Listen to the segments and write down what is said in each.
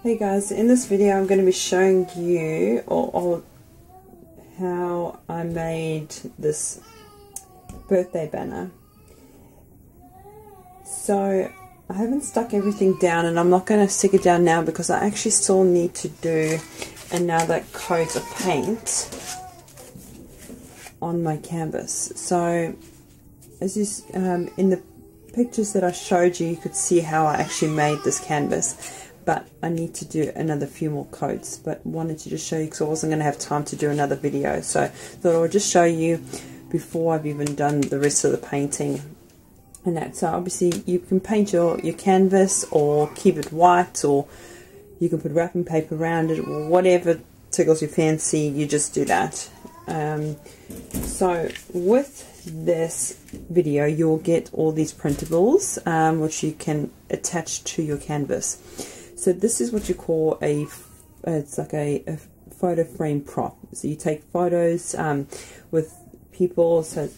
Hey guys, in this video I'm going to be showing you all how I made this birthday banner. So I haven't stuck everything down and I'm not going to stick it down now because I actually still need to do another coat of paint on my canvas. So as you um, in the pictures that I showed you, you could see how I actually made this canvas but I need to do another few more coats but wanted to just show you because I wasn't going to have time to do another video. So thought I would just show you before I've even done the rest of the painting and that. So obviously you can paint your, your canvas or keep it white or you can put wrapping paper around it or whatever tickles your fancy you just do that. Um, so with this video you'll get all these printables um, which you can attach to your canvas so this is what you call a, it's like a, a photo frame prop. So you take photos um, with people, so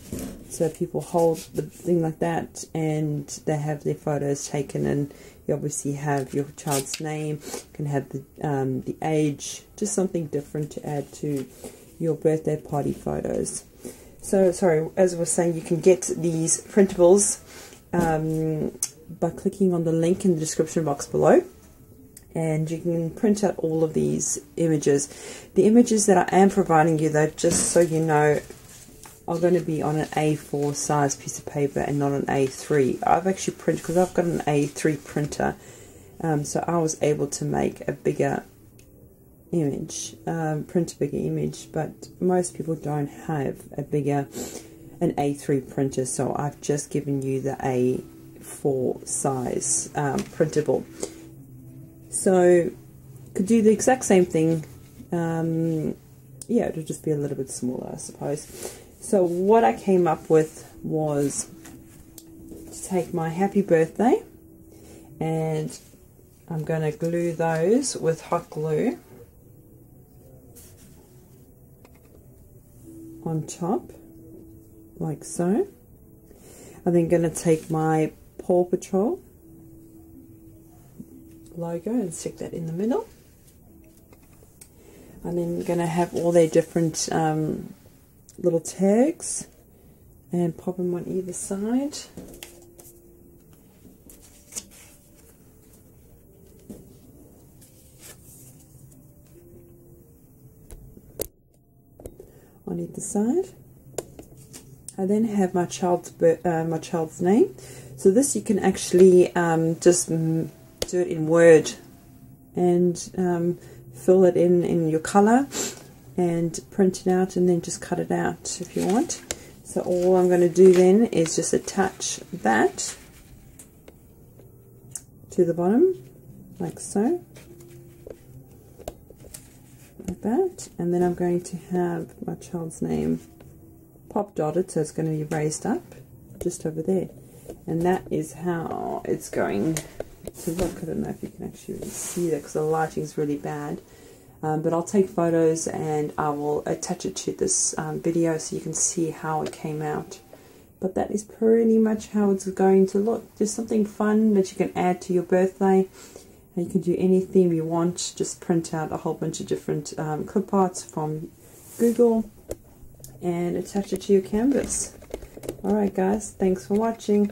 so people hold the thing like that, and they have their photos taken, and you obviously have your child's name, you can have the um, the age, just something different to add to your birthday party photos. So sorry, as I was saying, you can get these printables um, by clicking on the link in the description box below and you can print out all of these images. The images that I am providing you though, just so you know, are going to be on an A4 size piece of paper and not an A3. I've actually printed, because I've got an A3 printer, um, so I was able to make a bigger image, um, print a bigger image, but most people don't have a bigger, an A3 printer, so I've just given you the A4 size um, printable. So could do the exact same thing. Um, yeah, it'll just be a little bit smaller, I suppose. So what I came up with was to take my happy birthday and I'm going to glue those with hot glue on top like so. I'm then going to take my Paw Patrol logo and stick that in the middle. And then going to have all their different um, little tags and pop them on either side. on either side. I then have my child's uh, my child's name. So this you can actually um, just do it in Word and um, fill it in in your color and print it out and then just cut it out if you want. So all I'm going to do then is just attach that to the bottom like so like that. And then I'm going to have my child's name pop dotted so it's going to be raised up just over there. And that is how it's going to look. I don't know if you can actually see that because the lighting is really bad. Um, but I'll take photos and I will attach it to this um, video so you can see how it came out. But that is pretty much how it's going to look. Just something fun that you can add to your birthday. And you can do any theme you want. Just print out a whole bunch of different um, clip arts from Google and attach it to your canvas. Alright guys, thanks for watching.